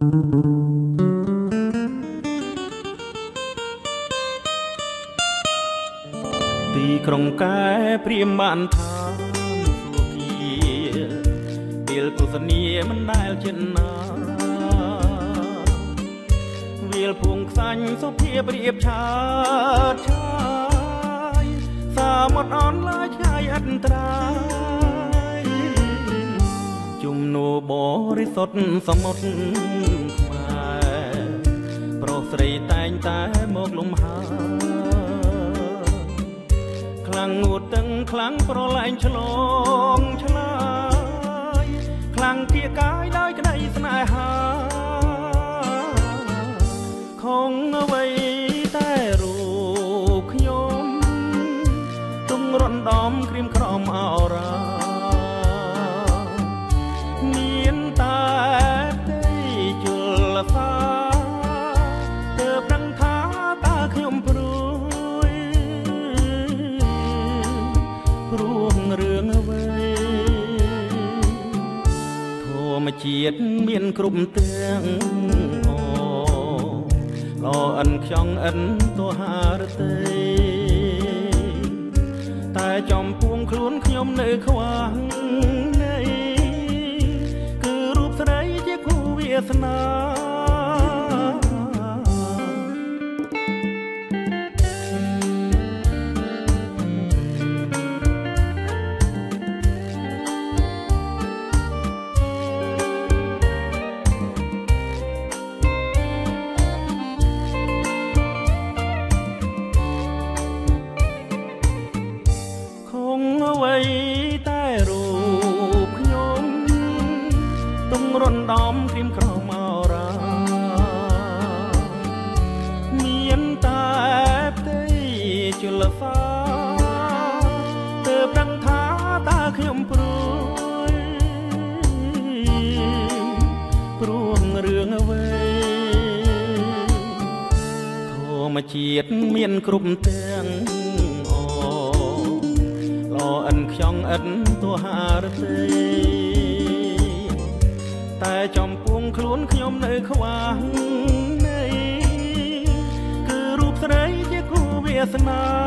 ទីក្រុងកែព្រាមបានថាសុគាពេលទស្សនីមិនដែលចិត្តណាវាលភួងខ្សាញ់សុភាប្រៀបឆាតឆាយសាមុតអនឡាយឆ្ងាយអត្ត្រា សុទ្ធសមុទ្រខ្មែរប្រុសស្រីតែងតែមកលំហើខ្លាំងងូតទាំងខ្លាំងប្រឡែងឆ្លងឆ្លើយខ្លាំងគៀកកាយដោយក្តីស្នេហាខងអ្វីតែរូបខ្ញុំទុំរំដំក្រៀមក្រំអរា ម្មជាតិមានគ្រប់ទាំងអូឡអិនខ្យងអិនទោហារទេតែចំពួងខ្លួនខ្ញុំនៅខ្វះ រំដំព្រៀមក្រមអរាមានតែផ្ទៃជលសាទើបដឹងថាតើខ្ញុំព្រួយព្រោះរឿងអ្វីធម្មជាតិមានគ្រប់ទាំងអឡអិនខ្យងអិនទោហារទេ តែចំពួងខ្លួនខ្ញុំនៅខ្វះនៃគឺរូបស្រីជាគូវាសនា